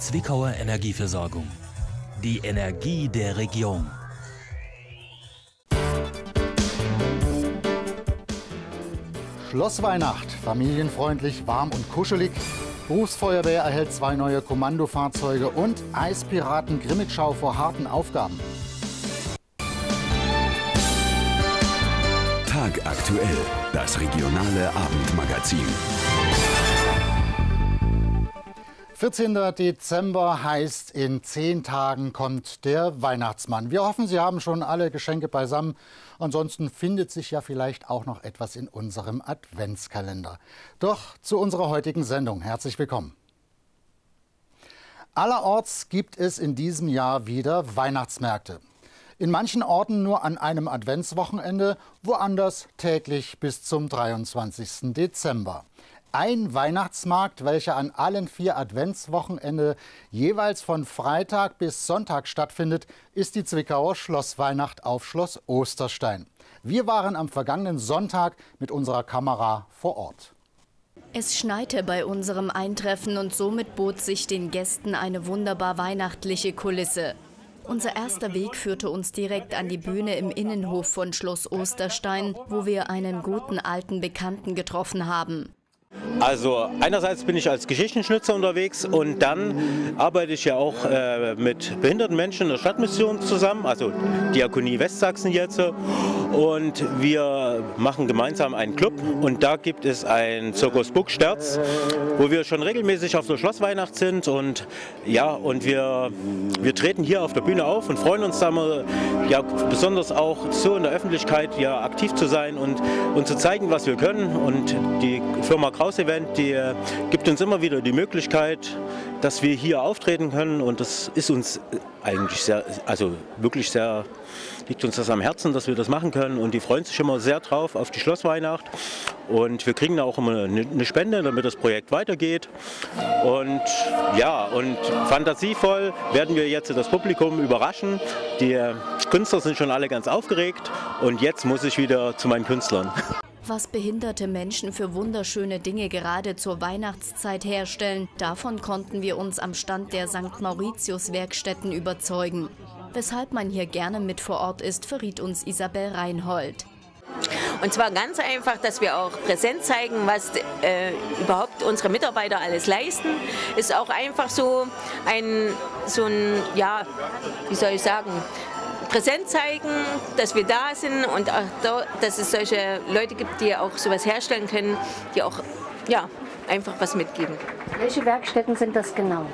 Zwickauer Energieversorgung. Die Energie der Region. Schlossweihnacht, familienfreundlich, warm und kuschelig. Berufsfeuerwehr erhält zwei neue Kommandofahrzeuge und Eispiraten Grimmitschau vor harten Aufgaben. Tag aktuell, das regionale Abendmagazin. 14. Dezember heißt, in zehn Tagen kommt der Weihnachtsmann. Wir hoffen, Sie haben schon alle Geschenke beisammen. Ansonsten findet sich ja vielleicht auch noch etwas in unserem Adventskalender. Doch zu unserer heutigen Sendung. Herzlich willkommen. Allerorts gibt es in diesem Jahr wieder Weihnachtsmärkte. In manchen Orten nur an einem Adventswochenende, woanders täglich bis zum 23. Dezember. Ein Weihnachtsmarkt, welcher an allen vier Adventswochenende jeweils von Freitag bis Sonntag stattfindet, ist die Zwickauer Schlossweihnacht auf Schloss Osterstein. Wir waren am vergangenen Sonntag mit unserer Kamera vor Ort. Es schneite bei unserem Eintreffen und somit bot sich den Gästen eine wunderbar weihnachtliche Kulisse. Unser erster Weg führte uns direkt an die Bühne im Innenhof von Schloss Osterstein, wo wir einen guten alten Bekannten getroffen haben. Also einerseits bin ich als Geschichtenschnitzer unterwegs und dann arbeite ich ja auch äh, mit behinderten Menschen in der Stadtmission zusammen, also Diakonie Westsachsen jetzt. Und wir machen gemeinsam einen Club und da gibt es ein Zirkus Bucksterz, wo wir schon regelmäßig auf der Schlossweihnacht sind und ja, und wir, wir treten hier auf der Bühne auf und freuen uns da mal, ja, besonders auch so in der Öffentlichkeit ja aktiv zu sein und, und zu zeigen, was wir können und die Firma Kraus Event, die äh, gibt uns immer wieder die Möglichkeit, dass wir hier auftreten können. Und das ist uns eigentlich sehr, also wirklich sehr, liegt uns das am Herzen, dass wir das machen können. Und die freuen sich immer sehr drauf auf die Schlossweihnacht. Und wir kriegen da auch immer eine Spende, damit das Projekt weitergeht. Und ja, und fantasievoll werden wir jetzt das Publikum überraschen. Die äh, Künstler sind schon alle ganz aufgeregt. Und jetzt muss ich wieder zu meinen Künstlern. Was behinderte Menschen für wunderschöne Dinge gerade zur Weihnachtszeit herstellen, davon konnten wir uns am Stand der St. Mauritius Werkstätten überzeugen. Weshalb man hier gerne mit vor Ort ist, verriet uns Isabel Reinhold. Und zwar ganz einfach, dass wir auch präsent zeigen, was äh, überhaupt unsere Mitarbeiter alles leisten. Ist auch einfach so ein, so ein, ja, wie soll ich sagen, präsent zeigen, dass wir da sind und auch da, dass es solche Leute gibt, die auch sowas herstellen können, die auch ja, einfach was mitgeben. Welche Werkstätten sind das genau?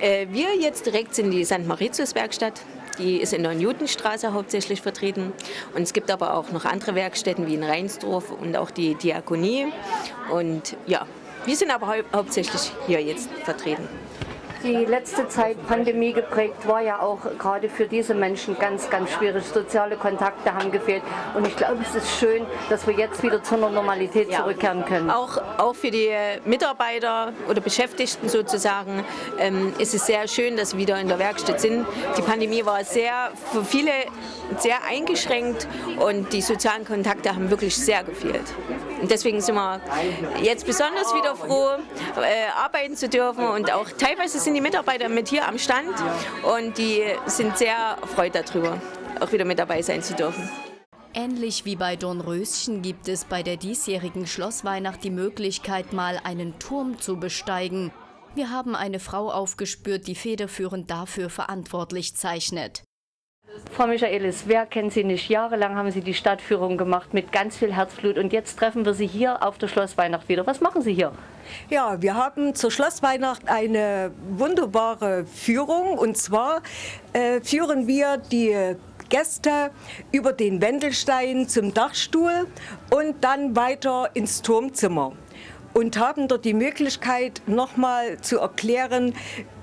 Äh, wir jetzt direkt sind die St. Mauritius Werkstatt. Die ist in der Newtonstraße hauptsächlich vertreten. Und es gibt aber auch noch andere Werkstätten wie in Rheinsdorf und auch die Diakonie. Und ja, wir sind aber hau hauptsächlich hier jetzt vertreten. Die letzte Zeit Pandemie geprägt war ja auch gerade für diese Menschen ganz, ganz schwierig. Soziale Kontakte haben gefehlt. Und ich glaube, es ist schön, dass wir jetzt wieder zu einer Normalität ja. zurückkehren können. Auch, auch für die Mitarbeiter oder Beschäftigten sozusagen ähm, ist es sehr schön, dass sie wieder in der Werkstatt sind. Die Pandemie war sehr für viele sehr eingeschränkt und die sozialen Kontakte haben wirklich sehr gefehlt. Und deswegen sind wir jetzt besonders wieder froh, äh, arbeiten zu dürfen und auch teilweise sind die Mitarbeiter mit hier am Stand und die sind sehr erfreut darüber, auch wieder mit dabei sein zu dürfen. Ähnlich wie bei Dornröschen gibt es bei der diesjährigen Schlossweihnacht die Möglichkeit, mal einen Turm zu besteigen. Wir haben eine Frau aufgespürt, die federführend dafür verantwortlich zeichnet. Frau Michaelis, wer kennt Sie nicht? Jahrelang haben Sie die Stadtführung gemacht mit ganz viel Herzblut und jetzt treffen wir Sie hier auf der Schlossweihnacht wieder. Was machen Sie hier? Ja, wir haben zur Schlossweihnacht eine wunderbare Führung und zwar äh, führen wir die Gäste über den Wendelstein zum Dachstuhl und dann weiter ins Turmzimmer und haben dort die Möglichkeit, nochmal zu erklären,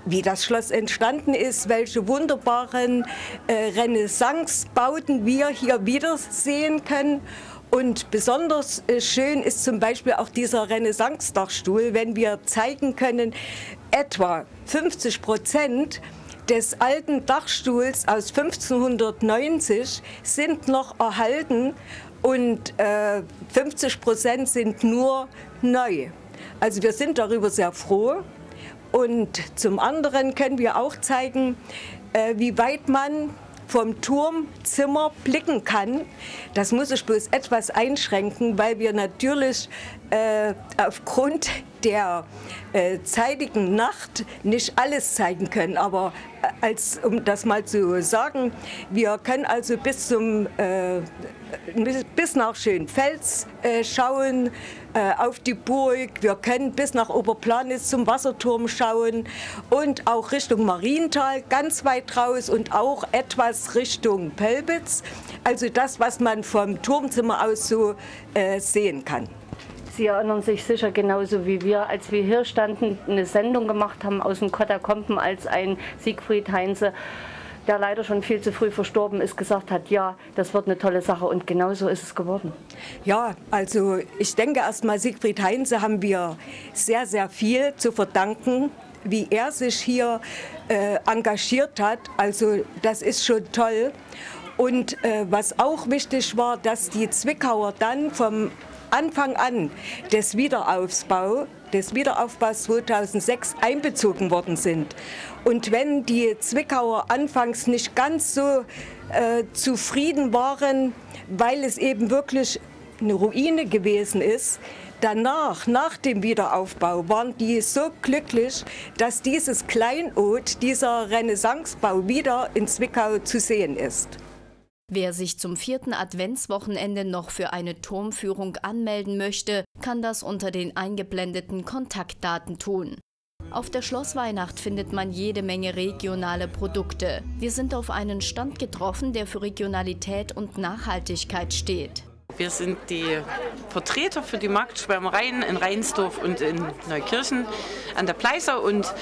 wie das Schloss entstanden ist, welche wunderbaren äh, Renaissance-Bauten wir hier wiedersehen können. Und besonders äh, schön ist zum Beispiel auch dieser Renaissance-Dachstuhl, wenn wir zeigen können, etwa 50 Prozent des alten Dachstuhls aus 1590 sind noch erhalten und äh, 50 Prozent sind nur neu. Also wir sind darüber sehr froh Und zum anderen können wir auch zeigen, äh, wie weit man vom Turmzimmer blicken kann. Das muss ich bloß etwas einschränken, weil wir natürlich äh, aufgrund der äh, zeitigen Nacht nicht alles zeigen können. Aber äh, als, um das mal zu sagen, wir können also bis, zum, äh, bis nach Schönfels äh, schauen, äh, auf die Burg. Wir können bis nach Oberplanitz zum Wasserturm schauen und auch Richtung Marienthal, ganz weit raus und auch etwas Richtung Pölbitz. Also das, was man vom Turmzimmer aus so äh, sehen kann. Sie erinnern sich sicher genauso wie wir, als wir hier standen, eine Sendung gemacht haben aus dem Katakomben, als ein Siegfried Heinze, der leider schon viel zu früh verstorben ist, gesagt hat, ja, das wird eine tolle Sache und genauso ist es geworden. Ja, also ich denke erstmal Siegfried Heinze haben wir sehr, sehr viel zu verdanken wie er sich hier äh, engagiert hat. Also das ist schon toll. Und äh, was auch wichtig war, dass die Zwickauer dann vom Anfang an des Wiederaufbaus, des Wiederaufbaus 2006 einbezogen worden sind. Und wenn die Zwickauer anfangs nicht ganz so äh, zufrieden waren, weil es eben wirklich eine Ruine gewesen ist, danach, nach dem Wiederaufbau, waren die so glücklich, dass dieses Kleinod, dieser Renaissancebau wieder in Zwickau zu sehen ist. Wer sich zum vierten Adventswochenende noch für eine Turmführung anmelden möchte, kann das unter den eingeblendeten Kontaktdaten tun. Auf der Schlossweihnacht findet man jede Menge regionale Produkte. Wir sind auf einen Stand getroffen, der für Regionalität und Nachhaltigkeit steht. Wir sind die Vertreter für die Marktschwärmereien in Rheinsdorf und in Neukirchen an der Pleißer und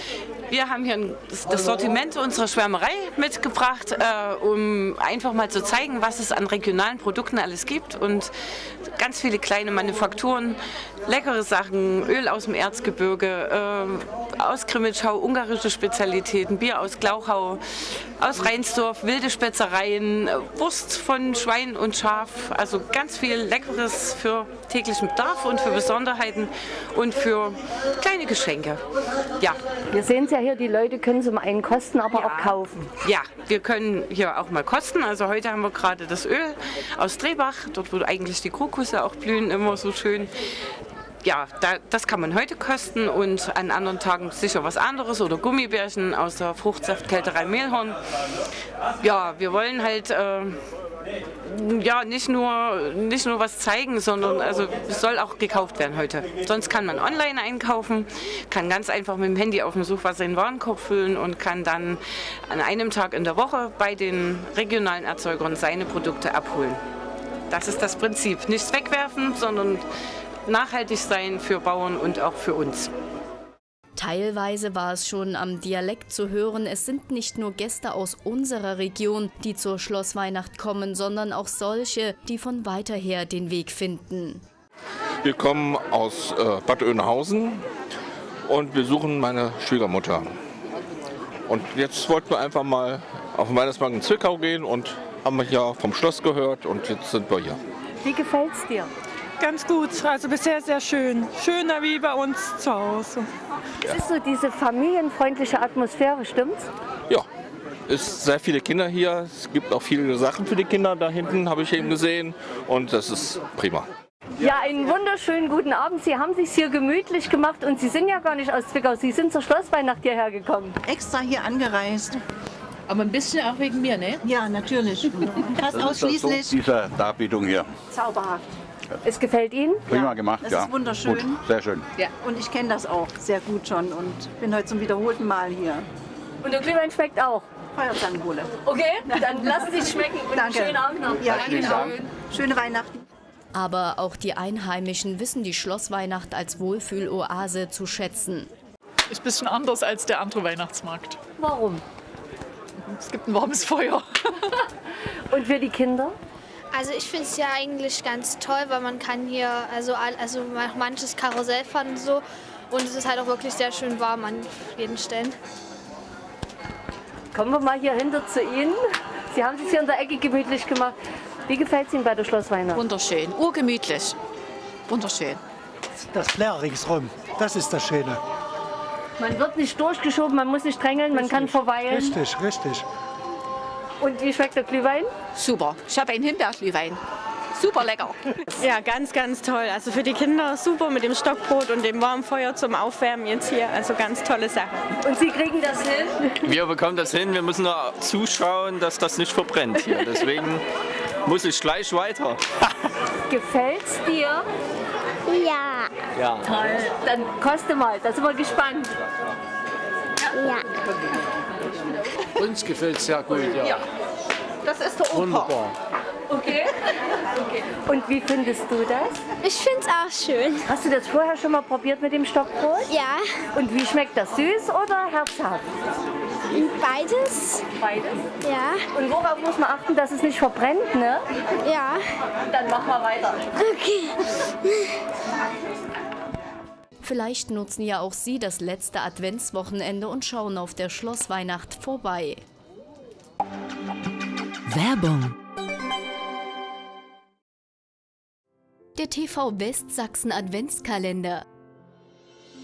wir haben hier das Sortiment unserer Schwärmerei mitgebracht, äh, um einfach mal zu zeigen, was es an regionalen Produkten alles gibt und ganz viele kleine Manufakturen, leckere Sachen, Öl aus dem Erzgebirge, äh, aus Krimitschau, ungarische Spezialitäten, Bier aus Glauchau, aus Rheinsdorf, wilde Spezereien, Wurst von Schwein und Schaf, also ganz viel Leckeres für täglichen Bedarf und für Besonderheiten und für kleine Geschenke. Ja. Wir sehen ja hier, die Leute können zum einen kosten, aber ja. auch kaufen. Ja, wir können hier auch mal kosten. Also heute haben wir gerade das Öl aus Drehbach, dort wo eigentlich die Krokusse auch blühen, immer so schön ja, da, das kann man heute kosten und an anderen Tagen sicher was anderes oder Gummibärchen aus der Fruchtsaftkälterei Mehlhorn. Ja, wir wollen halt äh, ja, nicht nur, nicht nur was zeigen, sondern also es soll auch gekauft werden heute. Sonst kann man online einkaufen, kann ganz einfach mit dem Handy auf dem Suchwasser den Warenkorb füllen und kann dann an einem Tag in der Woche bei den regionalen Erzeugern seine Produkte abholen. Das ist das Prinzip. Nichts wegwerfen, sondern nachhaltig sein für Bauern und auch für uns. Teilweise war es schon am Dialekt zu hören, es sind nicht nur Gäste aus unserer Region, die zur Schlossweihnacht kommen, sondern auch solche, die von weiter her den Weg finden. Wir kommen aus äh, Bad Oeynhausen und besuchen meine Schwiegermutter. Und jetzt wollten wir einfach mal auf den Weihnachtsmarkt in Zwickau gehen und haben ja vom Schloss gehört und jetzt sind wir hier. Wie gefällt es dir? Ganz gut, also bisher sehr schön. Schöner wie bei uns zu Hause. Es ist so diese familienfreundliche Atmosphäre, stimmt's? Ja, es sind sehr viele Kinder hier. Es gibt auch viele Sachen für die Kinder da hinten, habe ich eben gesehen. Und das ist prima. Ja, einen wunderschönen guten Abend. Sie haben sich hier gemütlich gemacht und Sie sind ja gar nicht aus Zwickau. Sie sind zur Schlossweihnacht hierher gekommen. Extra hier angereist. Aber ein bisschen auch wegen mir, ne? Ja, natürlich. Fast ausschließlich. So, diese Darbietung hier. Zauberhaft. Es gefällt Ihnen? Prima gemacht, das ja. ist wunderschön. Gut, sehr schön. Ja. Und ich kenne das auch sehr gut schon und bin heute zum wiederholten Mal hier. Und der Glühwein schmeckt auch? Feuerzangenbowle. Okay, dann lassen Sie es schmecken und Danke. schönen Abend noch. Ja, Ihnen auch. Schöne Weihnachten. Aber auch die Einheimischen wissen die Schlossweihnacht als Wohlfühloase zu schätzen. Ist ein bisschen anders als der andere Weihnachtsmarkt. Warum? Es gibt ein warmes Feuer. Und für die Kinder? Also ich finde es ja eigentlich ganz toll, weil man kann hier also, also manches Karussell fahren und so. Und es ist halt auch wirklich sehr schön warm an jeden Stellen. Kommen wir mal hier hinter zu Ihnen. Sie haben es hier in der Ecke gemütlich gemacht. Wie gefällt es Ihnen bei der Schlossweihnacht? Wunderschön, urgemütlich. Wunderschön. Das Flair ringsrum, das ist das Schöne. Man wird nicht durchgeschoben, man muss nicht drängeln, man kann verweilen. Richtig, richtig. Und wie schmeckt der Glühwein? Super. Ich habe einen Himbeerglühwein. Super lecker. Ja, ganz, ganz toll. Also für die Kinder super mit dem Stockbrot und dem warmen Feuer zum Aufwärmen jetzt hier. Also ganz tolle Sache. Und Sie kriegen das hin? Wir bekommen das hin. Wir müssen nur zuschauen, dass das nicht verbrennt hier. Deswegen muss ich gleich weiter. Gefällt's dir? Ja. Ja. Toll. Dann koste mal, da sind wir gespannt. Ja. Uns gefällt es sehr gut, ja. Ja. Das ist der Opa. Wunderbar. Okay. Und wie findest du das? Ich finde es auch schön. Hast du das vorher schon mal probiert mit dem Stockbrot? Ja. Und wie schmeckt das? Süß oder herzhaft? Beides. Beides? Ja. Und worauf muss man achten, dass es nicht verbrennt, ne? Ja. Dann machen wir weiter. Okay. Vielleicht nutzen ja auch Sie das letzte Adventswochenende und schauen auf der Schlossweihnacht vorbei. Werbung. Der TV Westsachsen Adventskalender.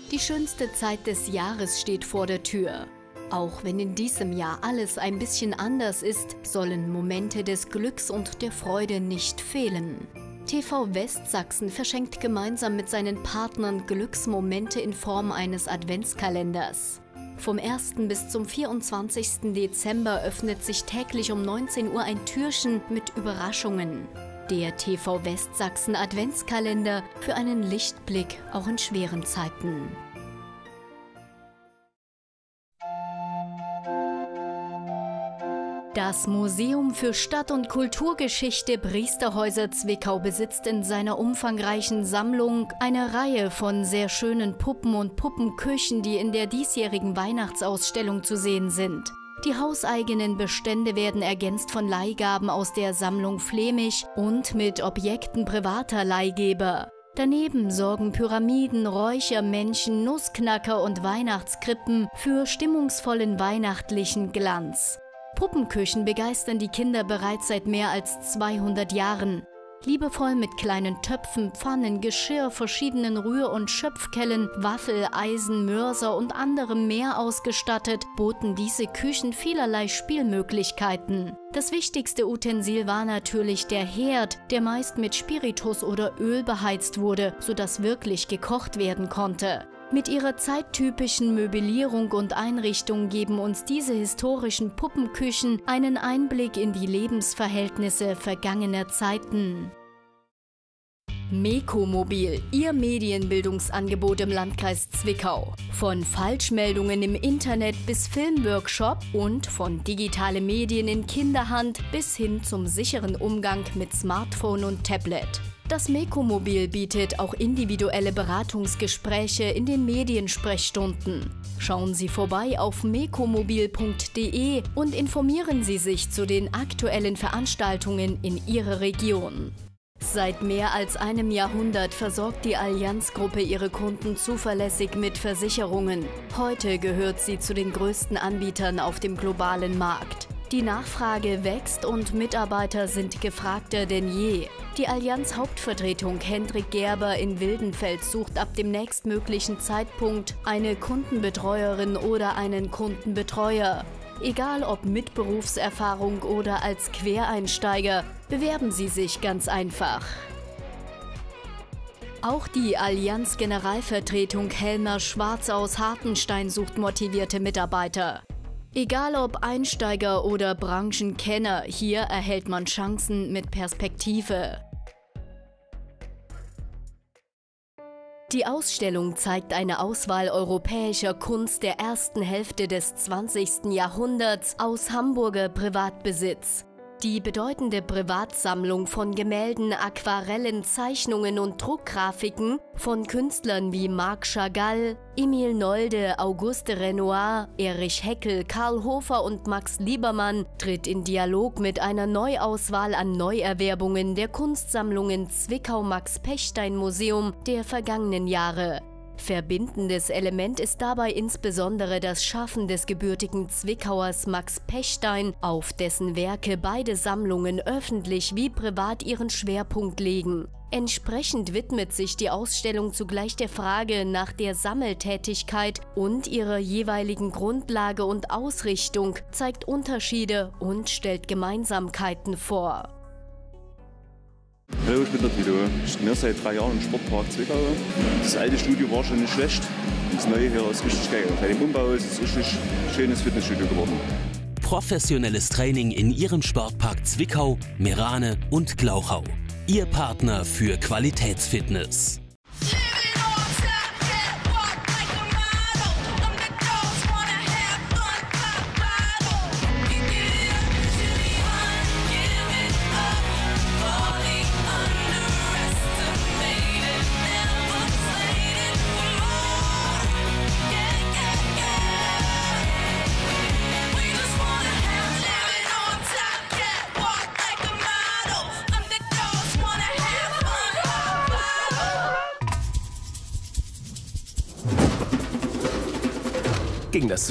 Die schönste Zeit des Jahres steht vor der Tür. Auch wenn in diesem Jahr alles ein bisschen anders ist, sollen Momente des Glücks und der Freude nicht fehlen. TV Westsachsen verschenkt gemeinsam mit seinen Partnern Glücksmomente in Form eines Adventskalenders. Vom 1. bis zum 24. Dezember öffnet sich täglich um 19 Uhr ein Türchen mit Überraschungen. Der TV Westsachsen Adventskalender für einen Lichtblick auch in schweren Zeiten. Das Museum für Stadt- und Kulturgeschichte Priesterhäuser Zwickau besitzt in seiner umfangreichen Sammlung eine Reihe von sehr schönen Puppen und Puppenküchen, die in der diesjährigen Weihnachtsausstellung zu sehen sind. Die hauseigenen Bestände werden ergänzt von Leihgaben aus der Sammlung Flemich und mit Objekten privater Leihgeber. Daneben sorgen Pyramiden, Räucher, Männchen, Nussknacker und Weihnachtskrippen für stimmungsvollen weihnachtlichen Glanz. Puppenküchen begeistern die Kinder bereits seit mehr als 200 Jahren. Liebevoll mit kleinen Töpfen, Pfannen, Geschirr, verschiedenen Rühr- und Schöpfkellen, Waffel, Eisen, Mörser und anderem mehr ausgestattet, boten diese Küchen vielerlei Spielmöglichkeiten. Das wichtigste Utensil war natürlich der Herd, der meist mit Spiritus oder Öl beheizt wurde, sodass wirklich gekocht werden konnte. Mit ihrer zeittypischen Möblierung und Einrichtung geben uns diese historischen Puppenküchen einen Einblick in die Lebensverhältnisse vergangener Zeiten. Mekomobil, Ihr Medienbildungsangebot im Landkreis Zwickau. Von Falschmeldungen im Internet bis Filmworkshop und von digitale Medien in Kinderhand bis hin zum sicheren Umgang mit Smartphone und Tablet. Das Mekomobil bietet auch individuelle Beratungsgespräche in den Mediensprechstunden. Schauen Sie vorbei auf mekomobil.de und informieren Sie sich zu den aktuellen Veranstaltungen in Ihrer Region. Seit mehr als einem Jahrhundert versorgt die Allianzgruppe ihre Kunden zuverlässig mit Versicherungen. Heute gehört sie zu den größten Anbietern auf dem globalen Markt. Die Nachfrage wächst und Mitarbeiter sind gefragter denn je. Die Allianz Hauptvertretung Hendrik Gerber in Wildenfeld sucht ab dem nächstmöglichen Zeitpunkt eine Kundenbetreuerin oder einen Kundenbetreuer. Egal ob mit Berufserfahrung oder als Quereinsteiger, bewerben Sie sich ganz einfach. Auch die Allianz Generalvertretung Helmer Schwarz aus Hartenstein sucht motivierte Mitarbeiter. Egal ob Einsteiger oder Branchenkenner, hier erhält man Chancen mit Perspektive. Die Ausstellung zeigt eine Auswahl europäischer Kunst der ersten Hälfte des 20. Jahrhunderts aus Hamburger Privatbesitz. Die bedeutende Privatsammlung von Gemälden, Aquarellen, Zeichnungen und Druckgrafiken von Künstlern wie Marc Chagall, Emile Nolde, Auguste Renoir, Erich Heckel, Karl Hofer und Max Liebermann tritt in Dialog mit einer Neuauswahl an Neuerwerbungen der Kunstsammlungen Zwickau Max Pechstein Museum der vergangenen Jahre. Verbindendes Element ist dabei insbesondere das Schaffen des gebürtigen Zwickauers Max Pechstein, auf dessen Werke beide Sammlungen öffentlich wie privat ihren Schwerpunkt legen. Entsprechend widmet sich die Ausstellung zugleich der Frage nach der Sammeltätigkeit und ihrer jeweiligen Grundlage und Ausrichtung, zeigt Unterschiede und stellt Gemeinsamkeiten vor. Hallo, ich bin der Tito. Ich trainiere seit drei Jahren im Sportpark Zwickau. Das alte Studio war schon nicht schlecht. Das neue hier ist richtig geil. Bei dem Umbau ist es richtig schönes Fitnessstudio geworden. Professionelles Training in Ihrem Sportpark Zwickau, Merane und Glauchau. Ihr Partner für Qualitätsfitness.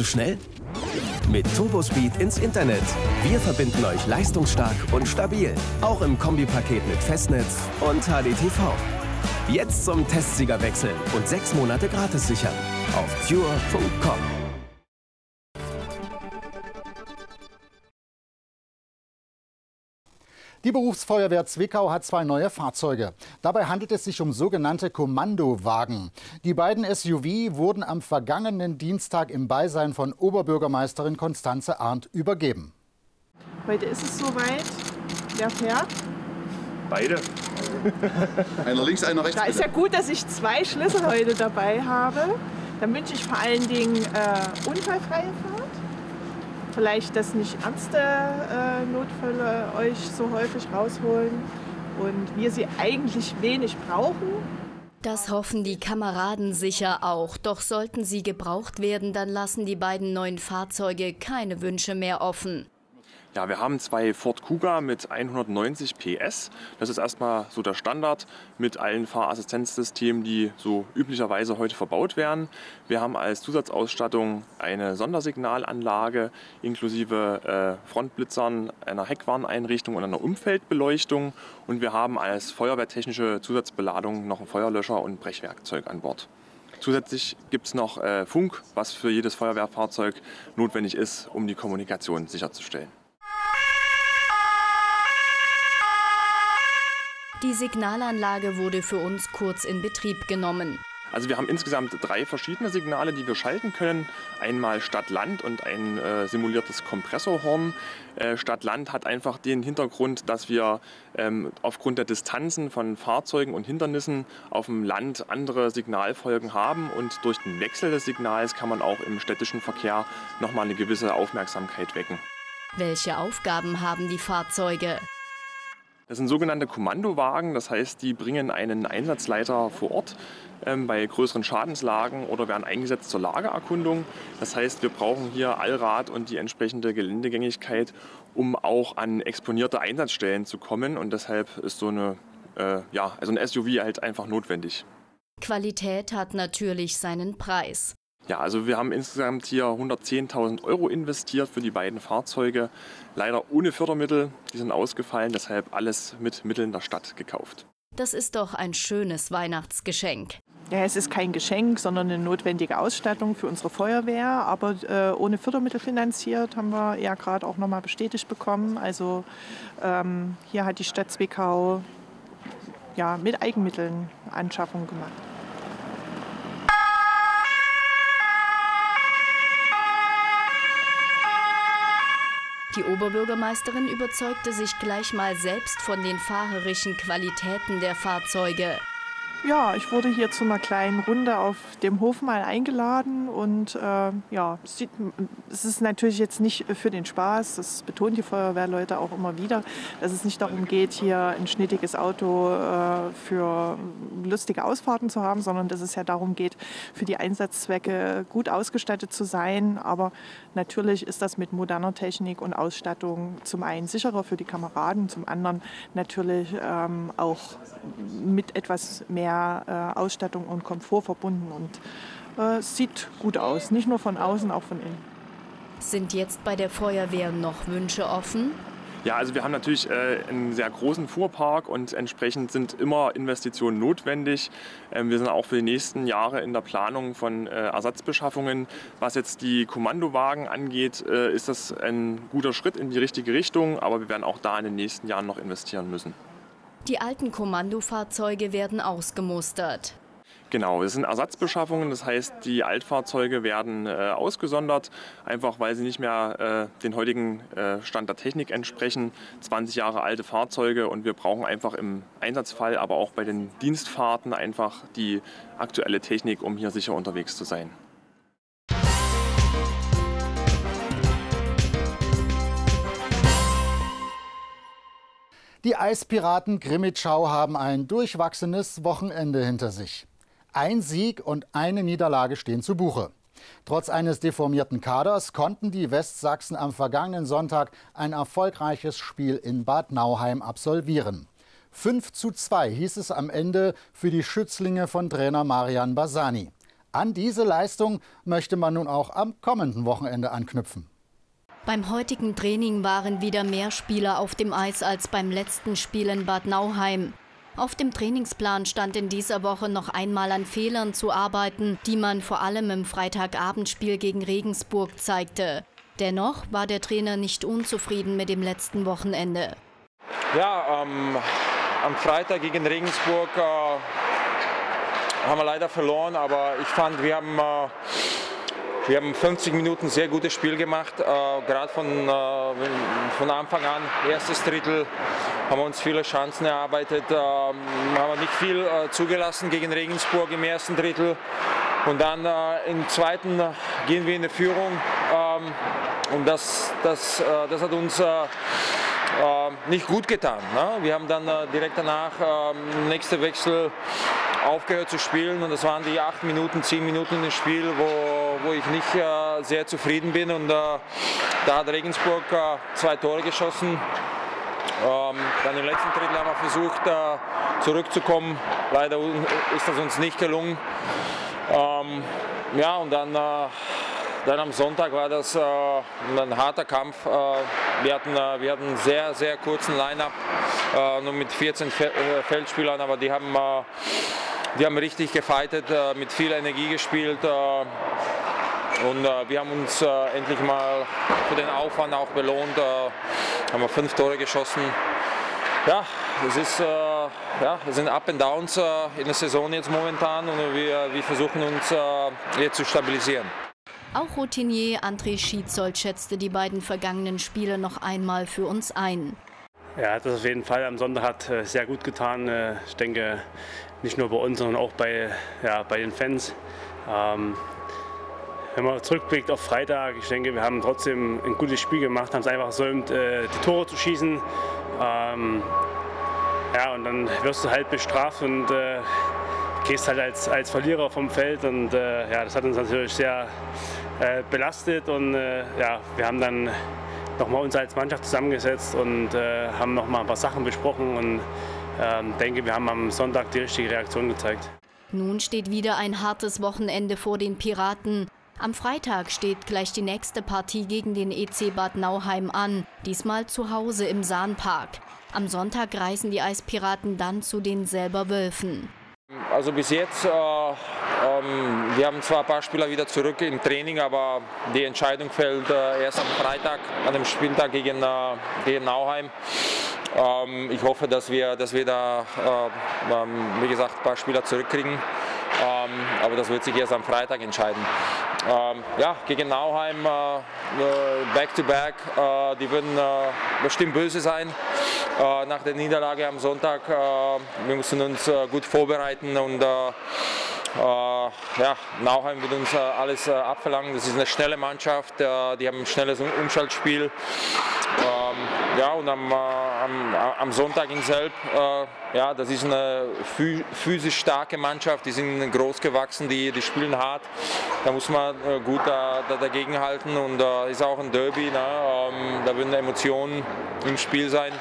Zu schnell? Mit Turbospeed ins Internet. Wir verbinden euch leistungsstark und stabil. Auch im Kombipaket mit Festnetz und HDTV. Jetzt zum Testsieger wechseln und sechs Monate gratis sichern. Auf pure.com. Die Berufsfeuerwehr Zwickau hat zwei neue Fahrzeuge. Dabei handelt es sich um sogenannte Kommandowagen. Die beiden SUV wurden am vergangenen Dienstag im Beisein von Oberbürgermeisterin Konstanze Arndt übergeben. Heute ist es soweit. Wer fährt? Beide. einer links, einer rechts. Da ist ja gut, dass ich zwei Schlüssel heute dabei habe. Dann wünsche ich vor allen Dingen äh, unfallfreie Fahrt. Vielleicht, dass nicht ernste äh, Notfälle euch so häufig rausholen und wir sie eigentlich wenig brauchen. Das hoffen die Kameraden sicher auch. Doch sollten sie gebraucht werden, dann lassen die beiden neuen Fahrzeuge keine Wünsche mehr offen. Ja, wir haben zwei Ford Kuga mit 190 PS. Das ist erstmal so der Standard mit allen Fahrassistenzsystemen, die so üblicherweise heute verbaut werden. Wir haben als Zusatzausstattung eine Sondersignalanlage inklusive äh, Frontblitzern, einer Heckwarneinrichtung und einer Umfeldbeleuchtung. Und wir haben als feuerwehrtechnische Zusatzbeladung noch ein Feuerlöscher und Brechwerkzeug an Bord. Zusätzlich gibt es noch äh, Funk, was für jedes Feuerwehrfahrzeug notwendig ist, um die Kommunikation sicherzustellen. Die Signalanlage wurde für uns kurz in Betrieb genommen. Also wir haben insgesamt drei verschiedene Signale, die wir schalten können. Einmal Stadt-Land und ein äh, simuliertes Kompressorhorn. Äh, Stadt-Land hat einfach den Hintergrund, dass wir ähm, aufgrund der Distanzen von Fahrzeugen und Hindernissen auf dem Land andere Signalfolgen haben und durch den Wechsel des Signals kann man auch im städtischen Verkehr nochmal eine gewisse Aufmerksamkeit wecken. Welche Aufgaben haben die Fahrzeuge? Das sind sogenannte Kommandowagen, das heißt, die bringen einen Einsatzleiter vor Ort ähm, bei größeren Schadenslagen oder werden eingesetzt zur Lagererkundung. Das heißt, wir brauchen hier Allrad und die entsprechende Geländegängigkeit, um auch an exponierte Einsatzstellen zu kommen. Und deshalb ist so eine, äh, ja, also ein SUV halt einfach notwendig. Qualität hat natürlich seinen Preis. Ja, also wir haben insgesamt hier 110.000 Euro investiert für die beiden Fahrzeuge. Leider ohne Fördermittel, die sind ausgefallen, deshalb alles mit Mitteln der Stadt gekauft. Das ist doch ein schönes Weihnachtsgeschenk. Ja, es ist kein Geschenk, sondern eine notwendige Ausstattung für unsere Feuerwehr. Aber äh, ohne Fördermittel finanziert haben wir ja gerade auch nochmal bestätigt bekommen. Also ähm, hier hat die Stadt Zwickau ja, mit Eigenmitteln Anschaffung gemacht. Die Oberbürgermeisterin überzeugte sich gleich mal selbst von den fahrerischen Qualitäten der Fahrzeuge. Ja, ich wurde hier zu einer kleinen Runde auf dem Hof mal eingeladen und äh, ja, es, ist natürlich jetzt nicht für den Spaß, das betonen die Feuerwehrleute auch immer wieder, dass es nicht darum geht, hier ein schnittiges Auto äh, für lustige Ausfahrten zu haben, sondern dass es ja darum geht, für die Einsatzzwecke gut ausgestattet zu sein. Aber natürlich ist das mit moderner Technik und Ausstattung zum einen sicherer für die Kameraden, zum anderen natürlich ähm, auch mit etwas mehr mehr äh, Ausstattung und Komfort verbunden und äh, sieht gut aus, nicht nur von außen, auch von innen. Sind jetzt bei der Feuerwehr noch Wünsche offen? Ja, also wir haben natürlich äh, einen sehr großen Fuhrpark und entsprechend sind immer Investitionen notwendig. Ähm, wir sind auch für die nächsten Jahre in der Planung von äh, Ersatzbeschaffungen. Was jetzt die Kommandowagen angeht, äh, ist das ein guter Schritt in die richtige Richtung, aber wir werden auch da in den nächsten Jahren noch investieren müssen. Die alten Kommandofahrzeuge werden ausgemustert. Genau, es sind Ersatzbeschaffungen, das heißt, die Altfahrzeuge werden äh, ausgesondert, einfach weil sie nicht mehr äh, den heutigen äh, Stand der Technik entsprechen. 20 Jahre alte Fahrzeuge und wir brauchen einfach im Einsatzfall, aber auch bei den Dienstfahrten einfach die aktuelle Technik, um hier sicher unterwegs zu sein. Die Eispiraten Grimmitschau haben ein durchwachsenes Wochenende hinter sich. Ein Sieg und eine Niederlage stehen zu Buche. Trotz eines deformierten Kaders konnten die Westsachsen am vergangenen Sonntag ein erfolgreiches Spiel in Bad Nauheim absolvieren. 5 zu 2 hieß es am Ende für die Schützlinge von Trainer Marian Basani. An diese Leistung möchte man nun auch am kommenden Wochenende anknüpfen. Beim heutigen Training waren wieder mehr Spieler auf dem Eis als beim letzten Spiel in Bad Nauheim. Auf dem Trainingsplan stand in dieser Woche noch einmal an Fehlern zu arbeiten, die man vor allem im Freitagabendspiel gegen Regensburg zeigte. Dennoch war der Trainer nicht unzufrieden mit dem letzten Wochenende. Ja, ähm, am Freitag gegen Regensburg äh, haben wir leider verloren, aber ich fand, wir haben äh, wir haben 50 Minuten sehr gutes Spiel gemacht, äh, gerade von, äh, von Anfang an. Erstes Drittel haben wir uns viele Chancen erarbeitet, äh, haben wir nicht viel äh, zugelassen gegen Regensburg im ersten Drittel. Und dann äh, im zweiten äh, gehen wir in die Führung ähm, und das, das, das hat uns nicht gut getan. Ne? Wir haben dann direkt danach ähm, nächste Wechsel aufgehört zu spielen und das waren die acht Minuten, zehn Minuten in dem Spiel, wo, wo ich nicht äh, sehr zufrieden bin und äh, da hat Regensburg äh, zwei Tore geschossen. Ähm, dann im letzten Drittel haben wir versucht äh, zurückzukommen, leider ist das uns nicht gelungen. Ähm, ja und dann äh, dann am Sonntag war das äh, ein harter Kampf. Wir, hatten, wir hatten einen sehr, sehr kurzen Line-Up, nur mit 14 Fe Feldspielern, aber die haben die haben richtig gefightet, äh, mit viel Energie gespielt. Äh, und äh, wir haben uns endlich mal für den Aufwand auch belohnt. haben wir fünf Tore geschossen. Ja, es ist, ja, es sind Up and Downs in der Saison jetzt momentan und wir, wir versuchen uns jetzt zu stabilisieren. Auch Routinier André Schietzold schätzte die beiden vergangenen Spiele noch einmal für uns ein. Ja, das auf jeden Fall am Sonntag hat sehr gut getan. Ich denke, nicht nur bei uns, sondern auch bei, ja, bei den Fans. Ähm, wenn man zurückblickt auf Freitag, ich denke, wir haben trotzdem ein gutes Spiel gemacht, haben es einfach versäumt, äh, die Tore zu schießen. Ähm, ja, und dann wirst du halt bestraft und äh, gehst halt als, als Verlierer vom Feld. Und äh, ja, das hat uns natürlich sehr äh, belastet. Und äh, ja, wir haben dann nochmal uns als Mannschaft zusammengesetzt und äh, haben nochmal ein paar Sachen besprochen. Und ähm, denke, wir haben am Sonntag die richtige Reaktion gezeigt. Nun steht wieder ein hartes Wochenende vor den Piraten. Am Freitag steht gleich die nächste Partie gegen den EC Bad Nauheim an, diesmal zu Hause im Sahnpark. Am Sonntag reisen die Eispiraten dann zu den Selber Wölfen. Also bis jetzt, äh, ähm, wir haben zwar ein paar Spieler wieder zurück im Training, aber die Entscheidung fällt äh, erst am Freitag, an dem Spieltag gegen, äh, gegen Nauheim. Ähm, ich hoffe, dass wir, dass wir da, äh, ähm, wie gesagt, ein paar Spieler zurückkriegen. Ähm, aber das wird sich erst am Freitag entscheiden. Ähm, ja, gegen Nauheim back-to-back, äh, -back, äh, die würden äh, bestimmt böse sein äh, nach der Niederlage am Sonntag. Äh, wir müssen uns äh, gut vorbereiten und ja, Nauheim wird uns alles abverlangen. Das ist eine schnelle Mannschaft, die haben ein schnelles Umschaltspiel. Ähm, ja, und am, am, am Sonntag in Selb, ja, das ist eine physisch starke Mannschaft, die sind groß gewachsen, die, die spielen hart. Da muss man gut da, da dagegen halten und äh, ist auch ein Derby, ne? ähm, da würden Emotionen im Spiel sein.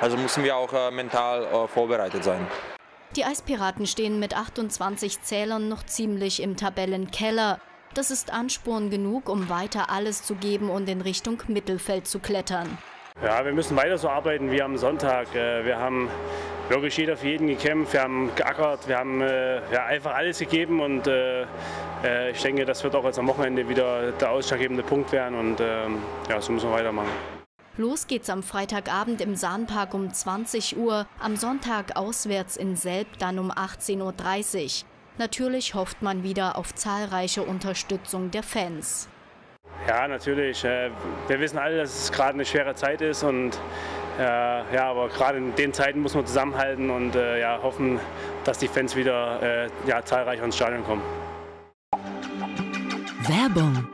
Also müssen wir auch äh, mental äh, vorbereitet sein. Die Eispiraten stehen mit 28 Zählern noch ziemlich im Tabellenkeller. Das ist Ansporn genug, um weiter alles zu geben und in Richtung Mittelfeld zu klettern. Ja, wir müssen weiter so arbeiten wie am Sonntag. Äh, wir haben wirklich jeder für jeden gekämpft, wir haben geackert, wir haben äh, ja, einfach alles gegeben und äh, ich denke, das wird auch jetzt am Wochenende wieder der ausschlaggebende Punkt werden und ähm, ja, so müssen wir weitermachen. Los geht's am Freitagabend im Sahnpark um 20 Uhr, am Sonntag auswärts in Selb dann um 18.30 Uhr. Natürlich hofft man wieder auf zahlreiche Unterstützung der Fans. Ja, natürlich. Äh, wir wissen alle, dass es gerade eine schwere Zeit ist und äh, ja, aber gerade in den Zeiten muss man zusammenhalten und äh, ja, hoffen, dass die Fans wieder ja, zahlreich ins Stadion kommen. Werbung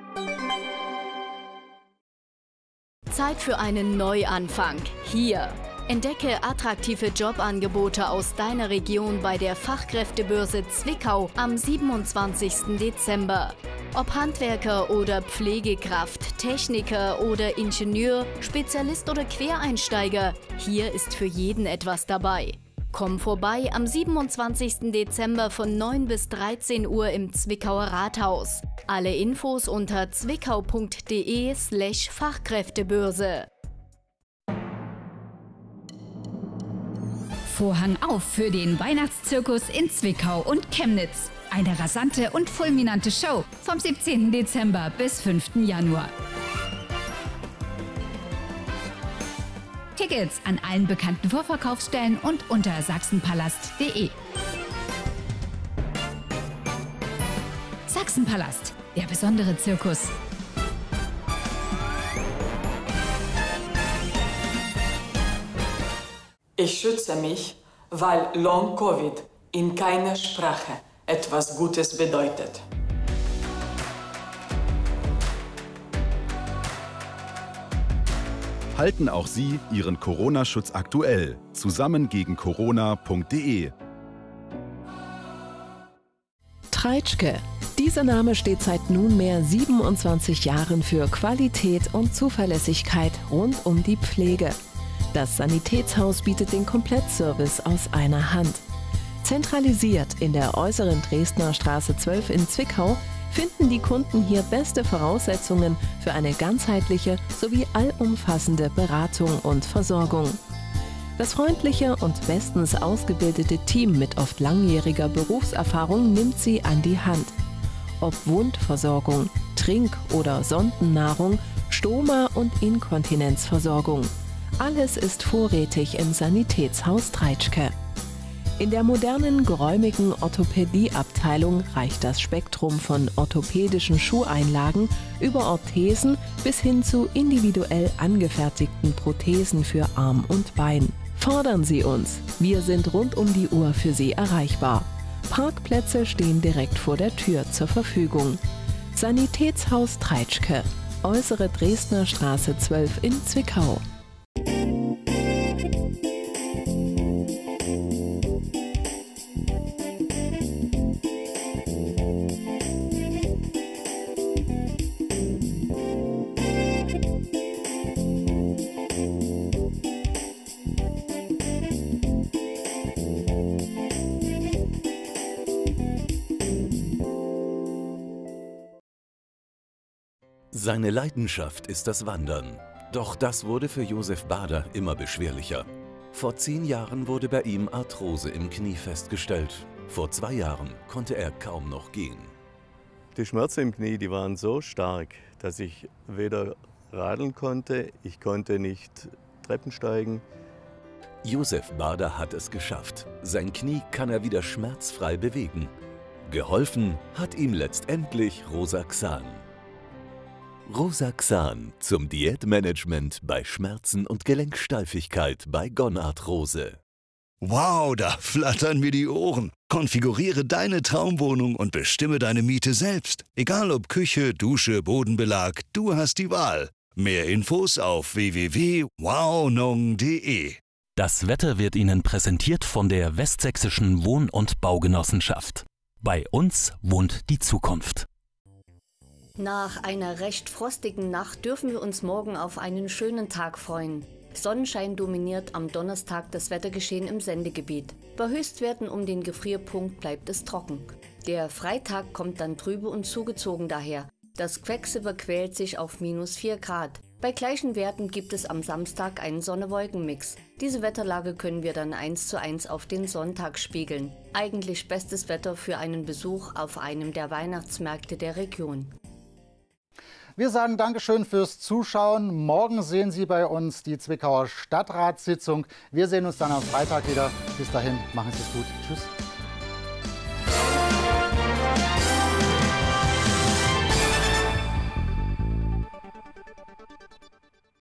Zeit für einen Neuanfang. Hier. Entdecke attraktive Jobangebote aus deiner Region bei der Fachkräftebörse Zwickau am 27. Dezember. Ob Handwerker oder Pflegekraft, Techniker oder Ingenieur, Spezialist oder Quereinsteiger, hier ist für jeden etwas dabei. Komm vorbei am 27. Dezember von 9 bis 13 Uhr im Zwickauer Rathaus. Alle Infos unter zwickau.de slash Fachkräftebörse. Vorhang auf für den Weihnachtszirkus in Zwickau und Chemnitz. Eine rasante und fulminante Show vom 17. Dezember bis 5. Januar. Tickets an allen bekannten Vorverkaufsstellen und unter sachsenpalast.de. Sachsenpalast, der besondere Zirkus. Ich schütze mich, weil Long Covid in keiner Sprache etwas Gutes bedeutet. Halten auch Sie Ihren Corona-Schutz aktuell. Zusammen gegen Corona.de. Treitschke. Dieser Name steht seit nunmehr 27 Jahren für Qualität und Zuverlässigkeit rund um die Pflege. Das Sanitätshaus bietet den Komplettservice aus einer Hand. Zentralisiert in der äußeren Dresdner Straße 12 in Zwickau finden die Kunden hier beste Voraussetzungen für eine ganzheitliche sowie allumfassende Beratung und Versorgung. Das freundliche und bestens ausgebildete Team mit oft langjähriger Berufserfahrung nimmt sie an die Hand. Ob Wundversorgung, Trink- oder Sondennahrung, Stoma- und Inkontinenzversorgung. Alles ist vorrätig im Sanitätshaus Treitschke. In der modernen, geräumigen Orthopädieabteilung reicht das Spektrum von orthopädischen Schuheinlagen über Orthesen bis hin zu individuell angefertigten Prothesen für Arm und Bein. Fordern Sie uns. Wir sind rund um die Uhr für Sie erreichbar. Parkplätze stehen direkt vor der Tür zur Verfügung. Sanitätshaus Treitschke, Äußere Dresdner Straße 12 in Zwickau. Seine Leidenschaft ist das Wandern. Doch das wurde für Josef Bader immer beschwerlicher. Vor zehn Jahren wurde bei ihm Arthrose im Knie festgestellt. Vor zwei Jahren konnte er kaum noch gehen. Die Schmerzen im Knie, die waren so stark, dass ich weder radeln konnte, ich konnte nicht Treppen steigen. Josef Bader hat es geschafft. Sein Knie kann er wieder schmerzfrei bewegen. Geholfen hat ihm letztendlich Rosaxan. Rosaxan zum Diätmanagement bei Schmerzen und Gelenksteifigkeit bei Gonarthrose. Wow, da flattern mir die Ohren. Konfiguriere deine Traumwohnung und bestimme deine Miete selbst. Egal ob Küche, Dusche, Bodenbelag, du hast die Wahl. Mehr Infos auf www.wownong.de. Das Wetter wird Ihnen präsentiert von der Westsächsischen Wohn- und Baugenossenschaft. Bei uns wohnt die Zukunft. Nach einer recht frostigen Nacht dürfen wir uns morgen auf einen schönen Tag freuen. Sonnenschein dominiert am Donnerstag das Wettergeschehen im Sendegebiet. Bei Höchstwerten um den Gefrierpunkt bleibt es trocken. Der Freitag kommt dann trübe und zugezogen daher. Das Quecksilber quält sich auf minus 4 Grad. Bei gleichen Werten gibt es am Samstag einen Sonne-Wolken-Mix. Diese Wetterlage können wir dann eins zu eins auf den Sonntag spiegeln. Eigentlich bestes Wetter für einen Besuch auf einem der Weihnachtsmärkte der Region. Wir sagen Dankeschön fürs Zuschauen. Morgen sehen Sie bei uns die Zwickauer Stadtratssitzung. Wir sehen uns dann am Freitag wieder. Bis dahin, machen Sie es gut. Tschüss.